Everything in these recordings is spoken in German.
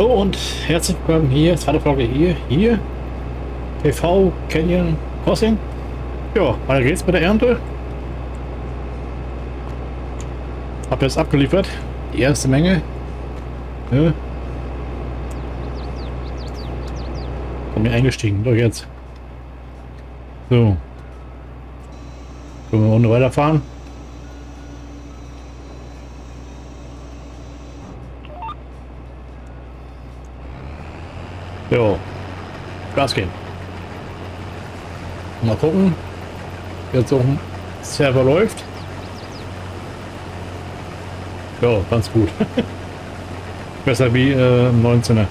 Oh, und herzlich willkommen hier, zweite Folge hier, hier, PV Canyon Crossing. Ja, weiter geht's mit der Ernte. Hab jetzt abgeliefert, die erste Menge. Ja. Komm hier eingestiegen, doch jetzt. So. Können wir Runde weiterfahren? Gas geben. Mal gucken. Jetzt auch ein Server läuft. Ja, ganz gut. Besser wie äh, 19er.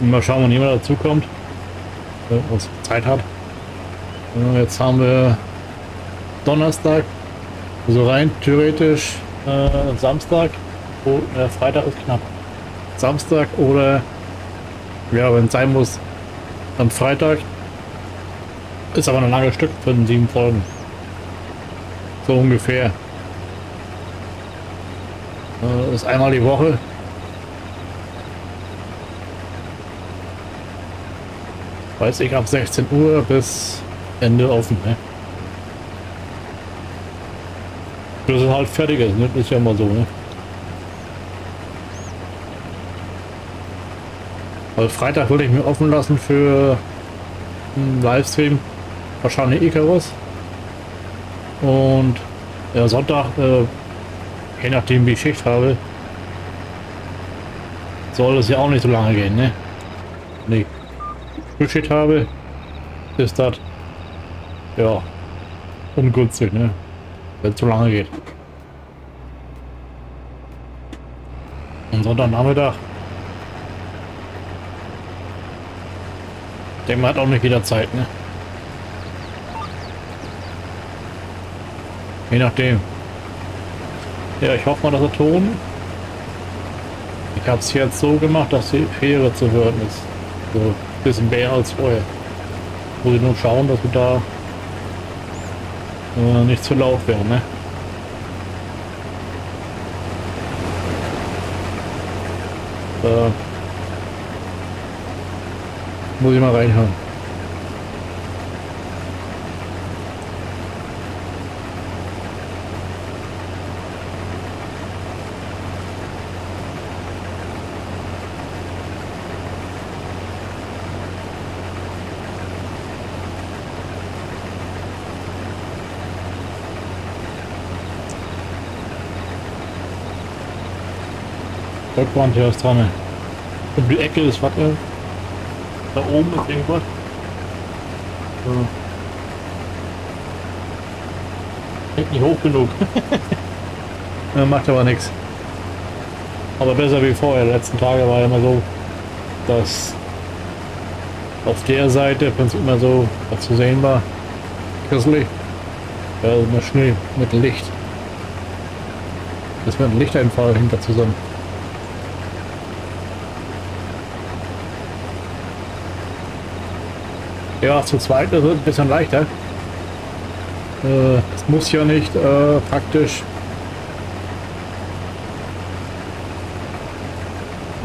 Mal schauen, wann jemand dazu kommt. Äh, was Zeit hat. Ja, jetzt haben wir Donnerstag. Also rein theoretisch äh, Samstag. Oh, äh, Freitag ist knapp. Samstag oder ja, wenn es sein muss, am Freitag. Ist aber ein langes Stück von sieben Folgen. So ungefähr. Das ist einmal die Woche. Weiß ich, ab 16 Uhr bis Ende offen. Ne? Bis es halt fertig ist, ne? ist ja immer so. Ne? Also Freitag würde ich mir offen lassen für einen Livestream. Wahrscheinlich Icarus. Und ja, Sonntag, äh, je nachdem wie ich Schicht habe, soll es ja auch nicht so lange gehen, ne? Wenn ich Frühschicht habe, ist das ja ungünstig, ne? Wenn es so lange geht. Und Sonntagnachmittag Dem hat auch nicht jeder Zeit, ne? Je nachdem. Ja, ich hoffe mal, dass er Ton. Ich habe es jetzt so gemacht, dass die Fähre zu hören ist. So ein bisschen mehr als vorher. Muss ich nur schauen, dass wir da äh, nicht zu laut werden, ne? Äh, muss ich mal reinhören. Rückwand hier ist dran. Und die Ecke ist was? Da oben ist irgendwas. So. Hängt nicht hoch genug. ja, macht aber nichts. Aber besser wie vorher. Die letzten Tage war ja immer so, dass auf der Seite wenn es immer so was zu sehen war. Grisselig. Ja, immer schnell mit Licht. Das mit einem Lichteinfall hinter zusammen. Ja, zu zweit ist es ein bisschen leichter. Äh, es muss ja nicht äh, praktisch.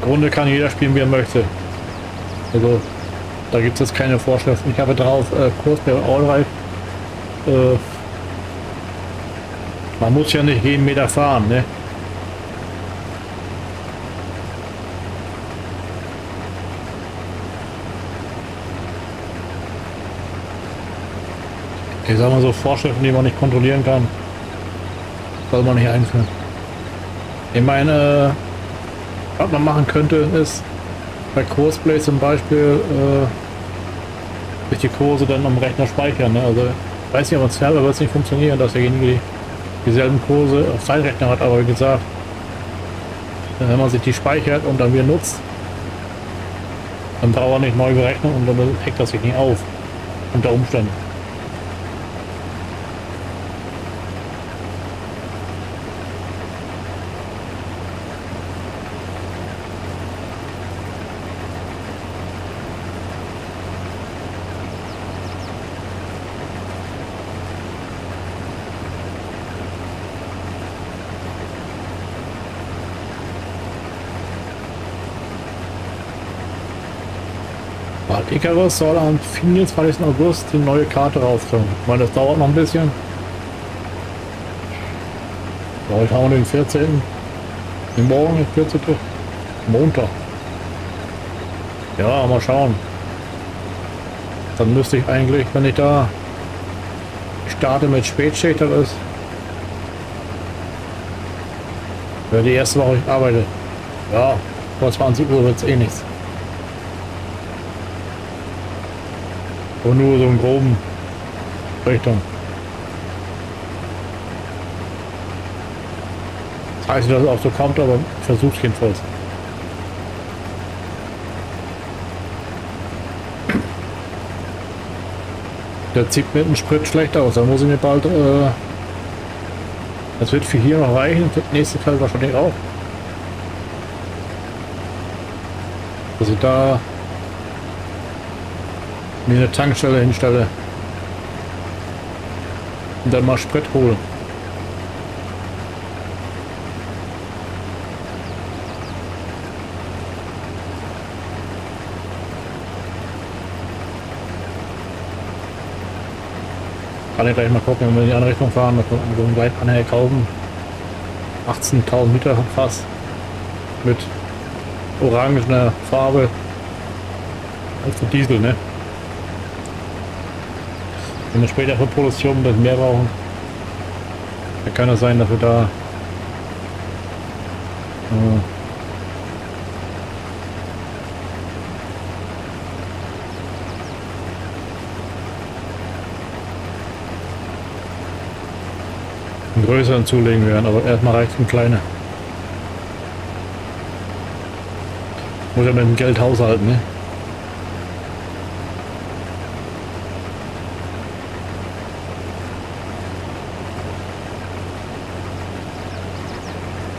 Im Grunde kann jeder spielen, wie er möchte. Also, da gibt es keine Vorschriften. Ich habe drauf äh, Kurs bei Allride. Äh, man muss ja nicht jeden Meter fahren, ne? Ich sag mal so, Vorschriften, die man nicht kontrollieren kann, soll man nicht einführen. Ich meine, was man machen könnte, ist bei Kursplay zum Beispiel äh, sich die Kurse dann am Rechner speichern. Ne? Also weiß nicht, aber Server wird es nicht funktionieren, dass derjenige die, dieselben Kurse auf seinem Rechner hat, aber wie gesagt, wenn man sich die speichert und dann wieder nutzt, dann braucht er nicht neu berechnen und dann hackt das sich nicht auf. Unter Umständen. Icarus soll am 24. August die neue Karte rauskommen. Ich meine, das dauert noch ein bisschen. Heute haben wir den 14. Morgen ist 14. Montag. Ja, mal schauen. Dann müsste ich eigentlich, wenn ich da starte mit Spätschicht, das ist ja, die erste Woche ich arbeite. Ja, vor 20 Uhr wird es eh nichts. Und nur so einen groben Richtung. Das heißt, dass es auch so kommt, aber ich versuche es jedenfalls. Der zieht mit dem Sprit schlecht aus. Da muss ich mir bald... Äh, das wird für hier noch reichen. Das nächste Fall wahrscheinlich auch. Dass ich da mir eine Tankstelle hinstelle. Und dann mal Sprit holen. Kann ich gleich mal gucken, wenn wir in die andere Richtung fahren, dass wir so einen Anhänger kaufen. 18.000 Liter Fass mit orangener Farbe. Also Diesel, ne? Wenn wir später für Produktion das mehr brauchen, dann kann es sein, dass wir da äh, einen größeren zulegen werden, aber erstmal reicht ein kleiner. Muss ja mit dem Geld haushalten, ne?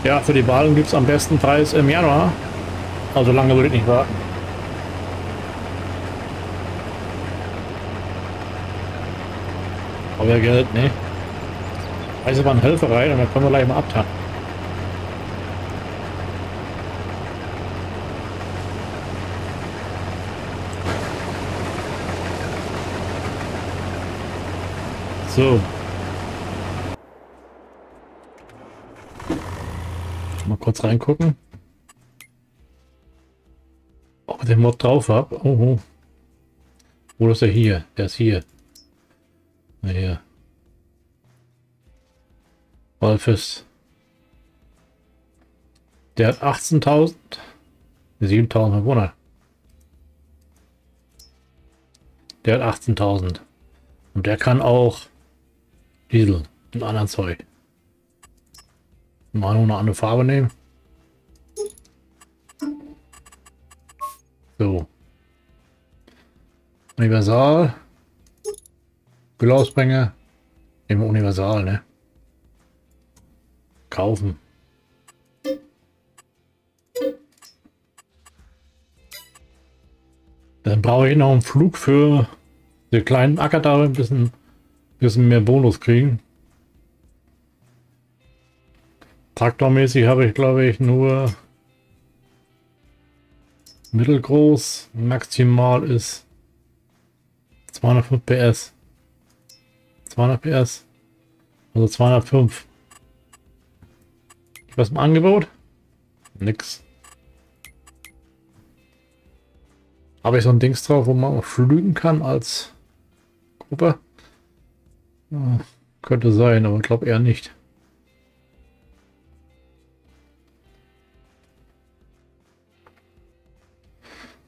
Ja, für die Wahlen gibt es am besten Preis im Januar. Also lange würde ich nicht warten. Aber Geld, ne? Eisenbahnhelferei und dann können wir gleich mal abtanken. So. Mal kurz reingucken. Ob ich den Mod drauf habe. Oh, oh. Wo ist er hier? Der ist hier. Na hier. Wolfes. Der hat 18.000. 7.000 Bewohner. Der hat 18.000. Und der kann auch Diesel und anderen Zeug. Mal nur eine andere Farbe nehmen. So. Universal. Müllausbringer. Nehmen wir Universal, ne? kaufen. Dann brauche ich noch einen Flug für den kleinen Acker da ein bisschen, bisschen mehr Bonus kriegen. Traktormäßig habe ich glaube ich nur mittelgroß. Maximal ist 205 PS. 200 PS. Also 205. Was im Angebot? Nix. Habe ich so ein Dings drauf, wo man auch flügen kann als Gruppe? Ja, könnte sein, aber ich glaube eher nicht.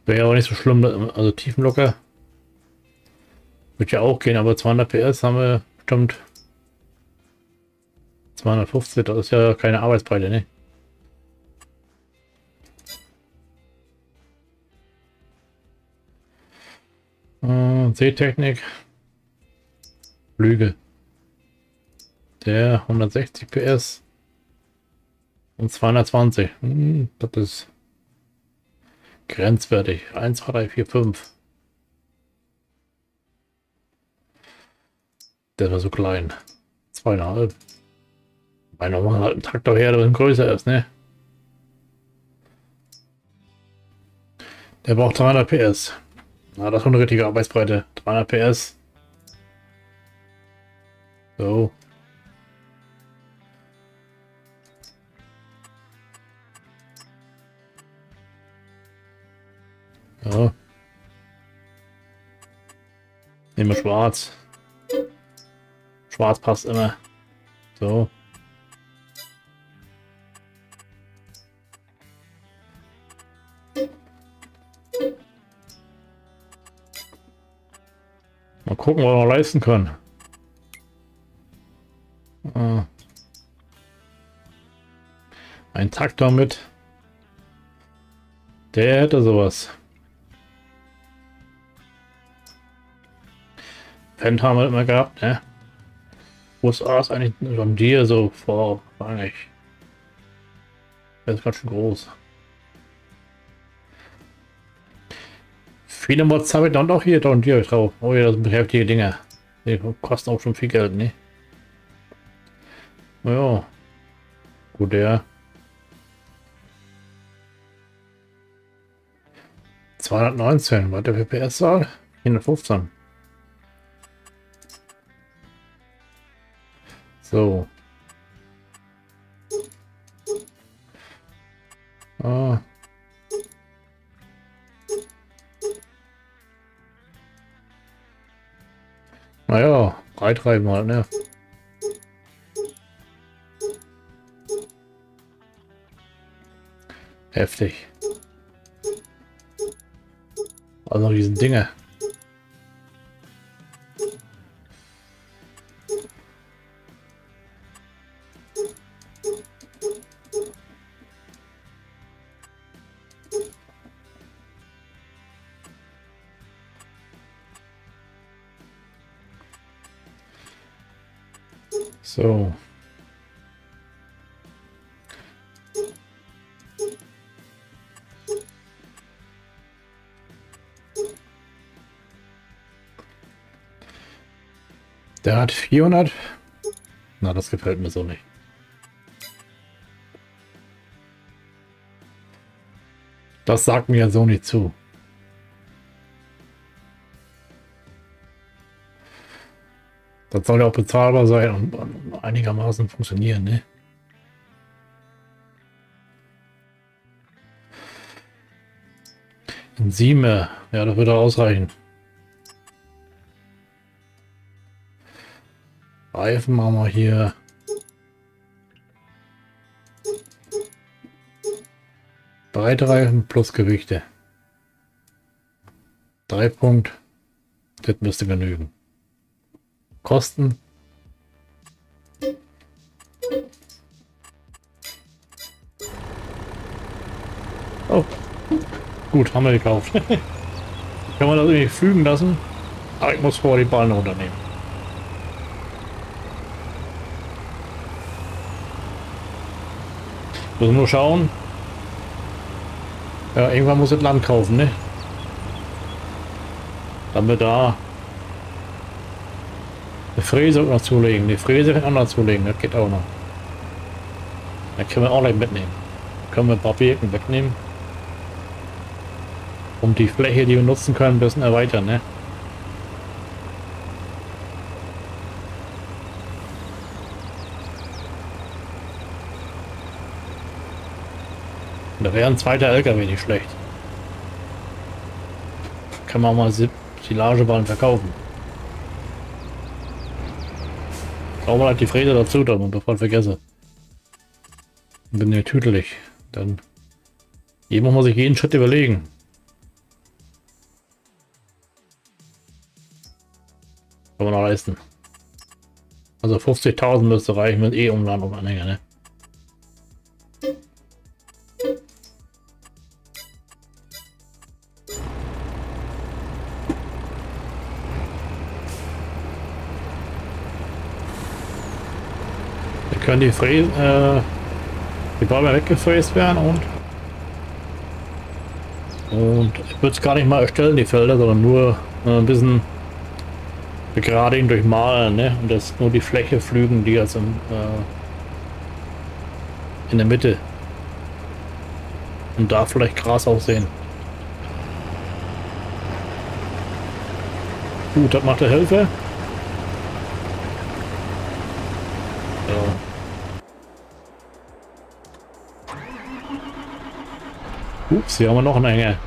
Wäre aber nicht so schlimm, also Tiefenlocker wird ja auch gehen, aber 200 PS haben wir bestimmt 250, das ist ja keine Arbeitsbreite, ne? Äh, Sehtechnik. Lüge. Der 160 PS und 220. Hm, das ist grenzwertig. 1, 2, 3, 4, 5. Der war so klein. Zweieinhalb. Weil normal halt ein Traktor her, der größer ist, ne? Der braucht 300 PS. Na, das ist eine richtige Arbeitsbreite. 300 PS. So. Ja. Nehmen wir schwarz. Schwarz passt immer. So. Mal gucken, was wir leisten können. Ah. Ein Traktor mit. Der hätte sowas. Fendt haben wir immer gehabt, ne? USA ist eigentlich John Deere so vor, eigentlich. Der ist ganz schön groß. Viele Mods habe ich dann auch hier John Deere drauf. Oh ja, das sind heftige Dinge. Die kosten auch schon viel Geld, ne? Naja. Gut, der. 219, war der PPS-Zahl? 415. So. Ah. Naja, Breitreiben halt, ne? Heftig. Also riesen Dinge. 300, 400. Na, das gefällt mir so nicht. Das sagt mir so nicht zu. Das soll ja auch bezahlbar sein und einigermaßen funktionieren, ne? Sieme, ja, das würde ausreichen. Reifen machen wir hier. Breitreifen plus Gewichte. Drei Punkt. Das müsste genügen. Kosten. Oh. Gut, haben wir gekauft. Kann man das irgendwie fügen lassen? Aber ich muss vor die Ballen runternehmen. Müssen nur schauen. Ja, irgendwann muss das Land kaufen, ne? Damit da eine Fräse noch zulegen. Die Fräse kann auch zulegen, das geht auch noch. Dann können wir auch gleich mitnehmen. Können wir ein paar Birken wegnehmen. Um die Fläche, die wir nutzen können, ein bisschen erweitern, ne? Da wäre ein zweiter LKW nicht schlecht. Kann man auch mal Silagebahn verkaufen. Brauchen wir halt die Fräse dazu dann und ich vergesse. Bin ja tüdelig. Dann jemand muss sich jeden Schritt überlegen. Kann man noch leisten. Also 50.000 müsste reichen mit E-Umladung Anhänger, ne? Können die Fräse, äh, die Bäume weggefräst werden und und ich würde es gar nicht mal erstellen, die Felder, sondern nur äh, ein bisschen begradigen durch Malen, ne? Und das nur die Fläche flügen, die also äh, in der Mitte. Und da vielleicht Gras aussehen. Gut, das macht der Hilfe. Ups, hier haben wir noch eine Enge.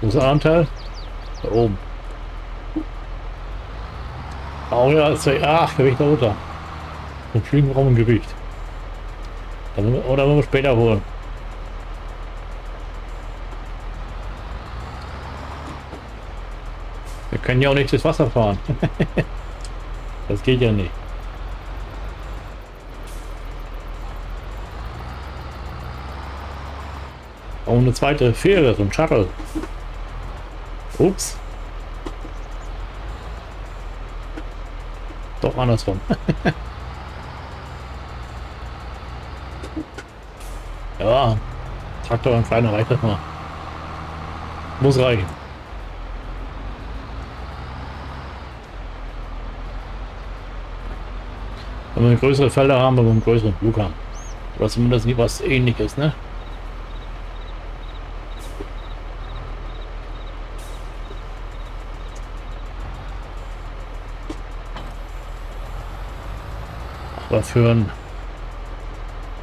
Wo Anteil? Da oben. Oh ja, ja, ach, Gewicht da runter. Und fliegen wir um Gewicht. Oder wollen wir später holen. Wir können ja auch nicht das Wasser fahren. das geht ja nicht. Eine zweite Fähre, so ein Shuttle. Ups. Doch andersrum. ja, Traktor und kleiner reicht das mal. Muss reichen. Wenn wir größere Felder haben, wenn wir einen größeren Flug haben. Oder zumindest was ähnliches, ne? Führen.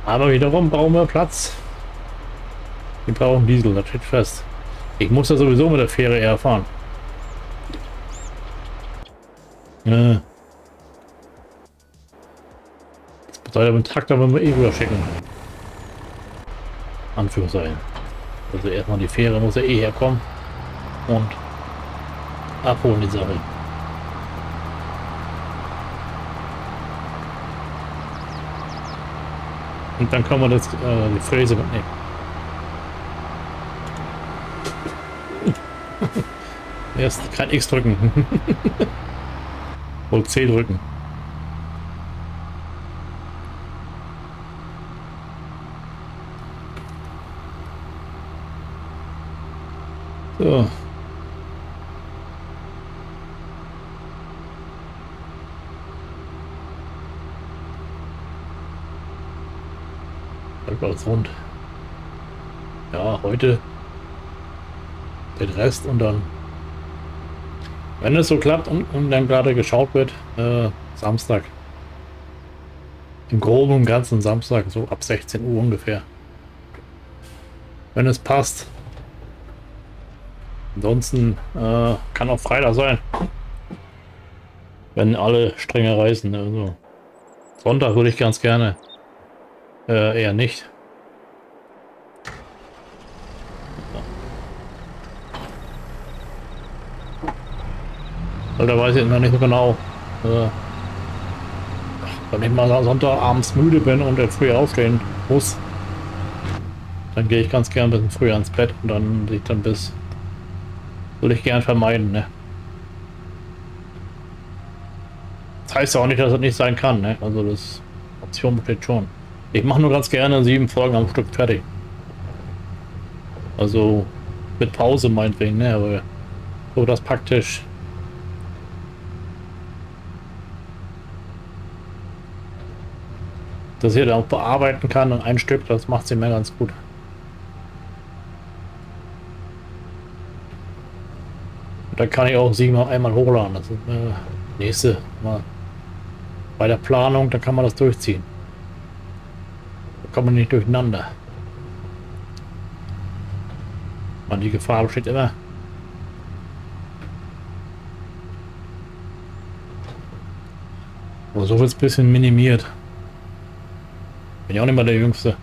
Aber wiederum brauchen wir Platz. Wir brauchen Diesel, das steht fest. Ich muss ja sowieso mit der Fähre eher fahren. Äh. Das bedeutet, mit dem Traktor wenn wir eh rüber schicken. Anführungszeichen. Also erstmal die Fähre muss ja eh herkommen. Und abholen die Sache. Und dann kann man das, äh, die Fräse mitnehmen. Erst kein X drücken. Wohl C drücken. So. Alles rund. Ja, heute den Rest und dann, wenn es so klappt und, und dann gerade geschaut wird, äh, Samstag. Im Groben und Ganzen Samstag, so ab 16 Uhr ungefähr. Wenn es passt. Ansonsten äh, kann auch Freitag sein. Wenn alle strenge reisen. Also Sonntag würde ich ganz gerne. Äh, eher nicht. Da weiß ich noch nicht so genau. Äh, wenn ich mal Sonntagabends müde bin und früh aufstehen muss, dann gehe ich ganz gern ein bisschen früher ins Bett und dann sich dann bis. Würde ich gern vermeiden, ne? Das heißt auch nicht, dass das nicht sein kann, ne? Also das Option besteht schon. Ich mache nur ganz gerne sieben Folgen am Stück fertig. Also mit Pause meinetwegen, ne? Aber so das praktisch dass ihr da auch bearbeiten kann und ein Stück, das macht sie mir ganz gut. da kann ich auch siebenmal einmal hochladen. Das ist äh, nächste mal bei der Planung, da kann man das durchziehen. Da kommt man nicht durcheinander. Man die Gefahr besteht immer. Aber so wird es ein bisschen minimiert. Bin ja auch nicht mal der Jüngste.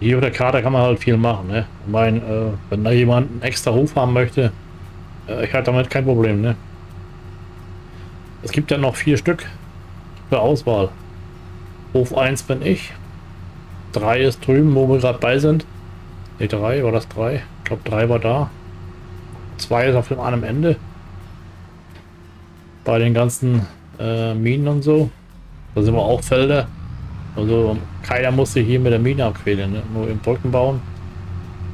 Hier auf der Karte kann man halt viel machen. Ne? Ich meine, äh, wenn da jemand einen extra Ruf haben möchte, äh, ich hatte damit kein Problem. Ne? Es gibt ja noch vier Stück zur Auswahl. Hof 1 bin ich. 3 ist drüben, wo wir gerade bei sind. Ne, 3 war das 3. Ich glaube 3 war da. 2 ist auf dem anderen Ende. Bei den ganzen äh, Minen und so. Da sind wir auch Felder. Also keiner muss sich hier mit der Mine abquälen. Ne? Nur im Brücken bauen.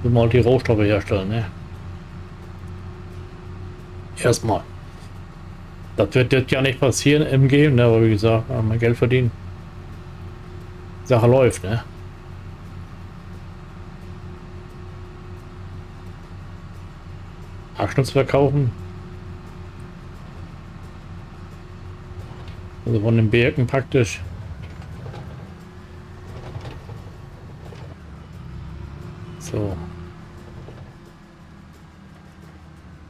mal die Rohstoffe herstellen, ne? Erstmal. Das wird jetzt ja nicht passieren im Game, ne? Aber wie gesagt, mal Geld verdienen. Sache läuft, ne? Hackschnitz verkaufen. Also von den Bergen praktisch. So.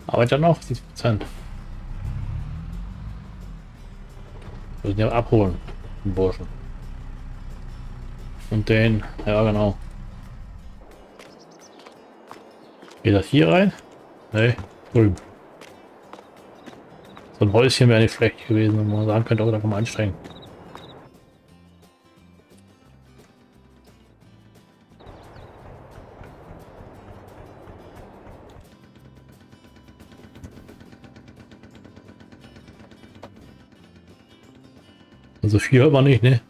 Arbeitet noch 70 Prozent. Müssen ja abholen, den Burschen. Und den, ja genau. Geht das hier rein? Ne, drüben. So ein Häuschen wäre nicht schlecht gewesen, wenn man sagen könnte, oh, da kann man anstrengen. Also viel hört man nicht, ne?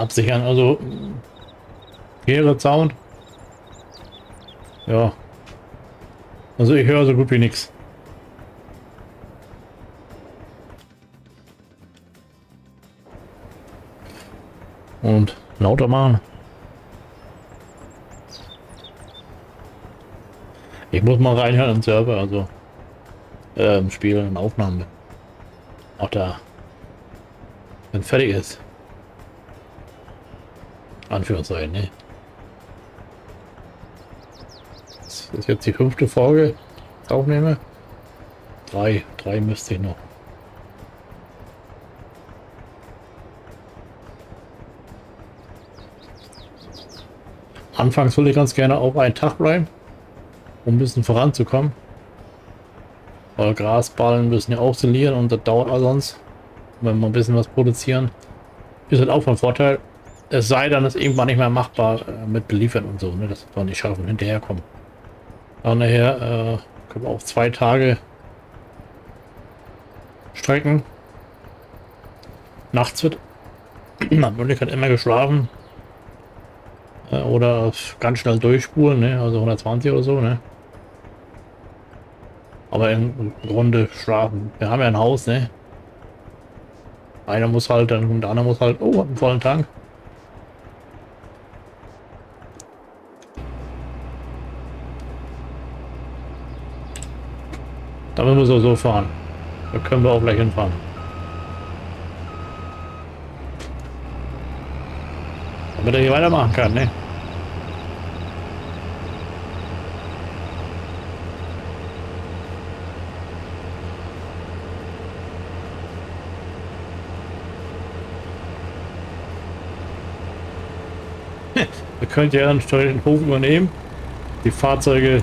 Absichern, also Kehre Sound. Ja. Also ich höre so gut wie nichts. Lauter machen. Ich muss mal reinhören im Server, also äh, im Spiel, in Aufnahme. Auch da. Wenn fertig ist. Anführungszeichen, ne? Das ist jetzt die fünfte Folge, aufnehme. Drei, drei müsste ich noch. Anfangs will ich ganz gerne auf einen Tag bleiben, um ein bisschen voranzukommen. Weil Grasballen müssen ja auch silieren und das dauert auch sonst. Wenn wir ein bisschen was produzieren, ist halt auch von Vorteil. Es sei denn, es ist irgendwann nicht mehr machbar äh, mit beliefern und so, ne, dass wir nicht schaffen, hinterherkommen. Aber nachher äh, können wir auf zwei Tage strecken. Nachts wird man hat immer geschlafen. Äh, oder ganz schnell durchspulen, ne? also 120 oder so. Ne? Aber im Grunde schlafen. Wir haben ja ein Haus, ne? Einer muss halt, dann der andere muss halt, oh, hat einen vollen Tank. Damit müssen wir so fahren. Da können wir auch gleich hinfahren. Damit er hier weitermachen kann, ne? Wir könnten ja dann den Hof übernehmen. Die Fahrzeuge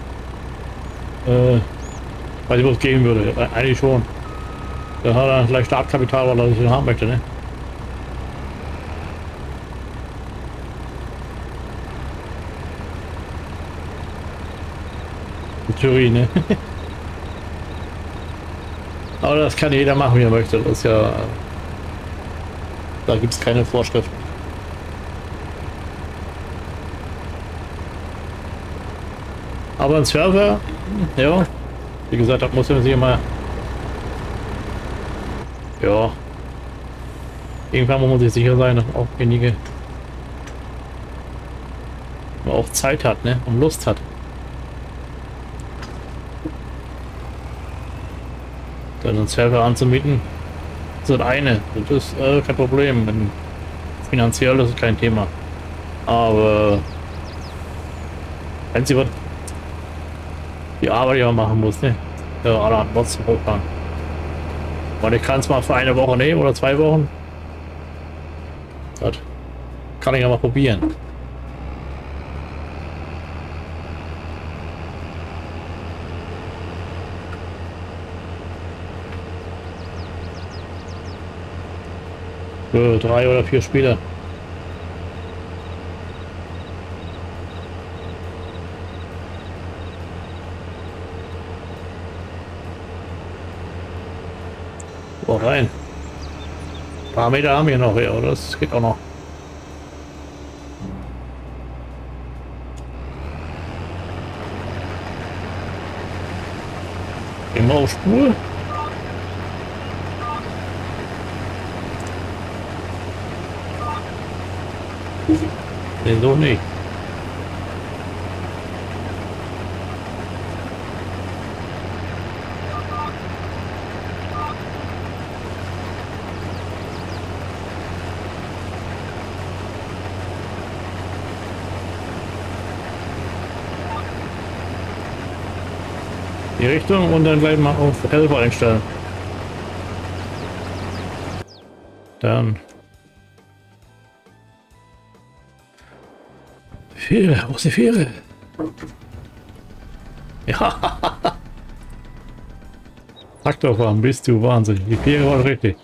äh, Weiß ich, wo es gehen würde. Eigentlich schon. Da hat er vielleicht Startkapital, weil er das haben möchte, ne? Theorie, ne? Aber das kann jeder machen, wie er möchte. Das ist ja... Da gibt es keine Vorschriften. Aber ein Server, ja, wie gesagt, da muss man sich immer... Ja. Irgendwann muss man sich sicher sein, dass auch wenige... auch Zeit hat, ne? Und Lust hat. Dann einen Server anzumieten. Das ist das eine. Das ist äh, kein Problem. Finanziell ist es kein Thema. Aber wenn sie was die Arbeit ja machen muss, ne? Ja, alle an Mods hochfahren. Und ich kann es mal für eine Woche nehmen oder zwei Wochen. Das kann ich ja mal probieren. Drei oder vier Spiele. Oh, rein. Ein paar Meter haben wir noch hier, oder? Das geht auch noch. Immer auf Spur. Nee, so nicht. die Richtung und dann gleich mal auf 11 einstellen. Dann. Fähre, ist die Fähre? Ja. Sag doch mal, bist du wahnsinnig. Die Fähre war richtig.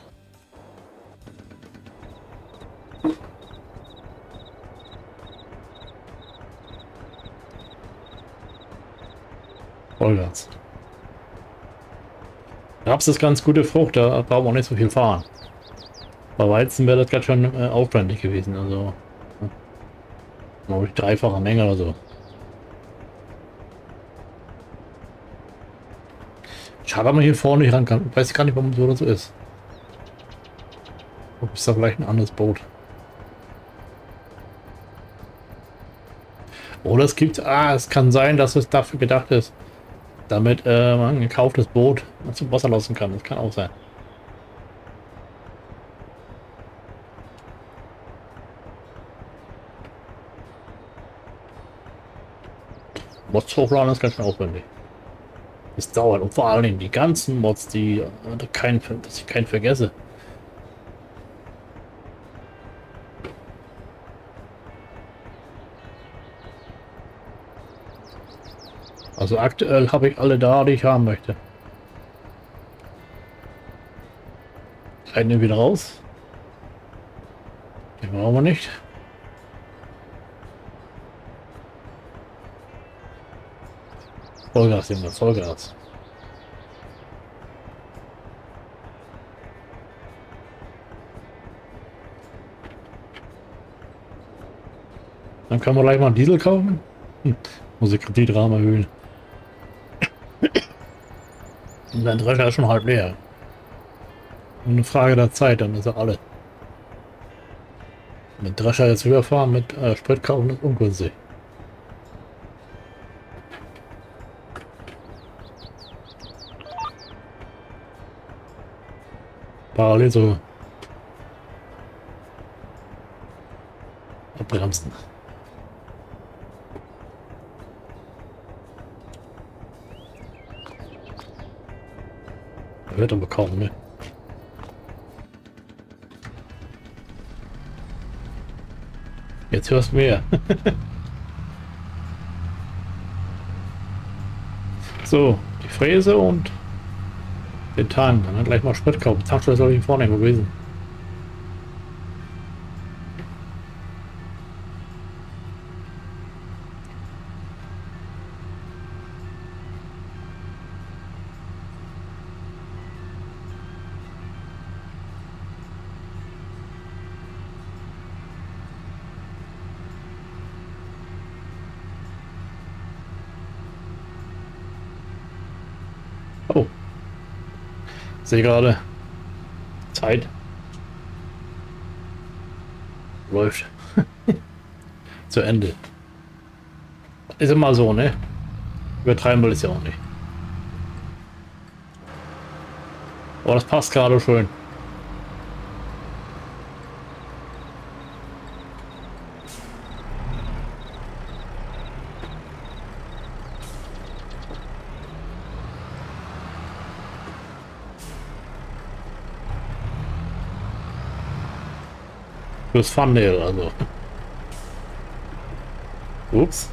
Vollgas. Raps ist ganz gute Frucht, da wir auch nicht so viel fahren. Bei Weizen wäre das ganz schön äh, aufwendig gewesen, also glaube ich dreifache Menge oder so. Schade, dass man hier vorne nicht ran kann. Weiß ich gar nicht, warum so oder so ist. Ob ist da vielleicht ein anderes Boot? Oder es gibt, ah, es kann sein, dass es dafür gedacht ist, damit äh, man ein gekauftes Boot zum Wasser lassen kann. Das kann auch sein. Mods hochladen ist ganz schön aufwendig. Es dauert und vor Dingen die ganzen Mods, die äh, kein, dass ich keinen vergesse. Also aktuell habe ich alle da, die ich haben möchte. Eine wieder raus. Den brauchen wir nicht. Vollgas, Junge, Vollgas. Dann können wir gleich mal einen Diesel kaufen. Hm. Muss ich Kreditrahmen erhöhen. Und dein Drescher ist schon halb leer. eine Frage der Zeit, dann ist er alle. Mit Drescher jetzt rüberfahren, mit äh, Sprit kaufen ist ungünstig. Parallel so abbremsen. Hört aber kaum, ne? Jetzt hörst du mehr. so, die Fräse und den Tank. Dann gleich mal Sprit kaufen. Tankstelle soll ich vorne gewesen. Sehe gerade. Zeit. Läuft. Zu Ende. Ist immer so, ne? Übertreiben will es ja auch nicht. Aber das passt gerade schön. Fürs Thumbnail, also. Ups.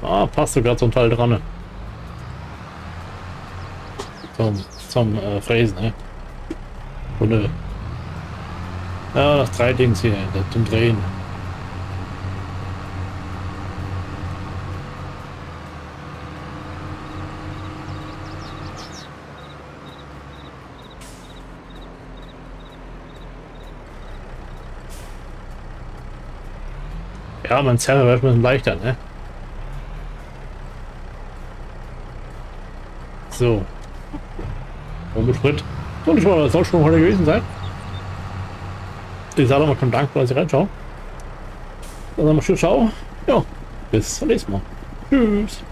Ah, passt sogar zum Teil dran. Zum, zum äh, Fräsen, ne? Äh, ja, das drei Dings hier, zum Drehen. Ja, mein Zerre wird ein leichter, ne? So. Mit Sprit. So, das war, das soll schon heute gewesen sein. Ich sage mal schon Dank, dass Sie reinschauen. Dann sagen wir Tschüss, ciao. Ja, bis zum nächsten Mal. Tschüss.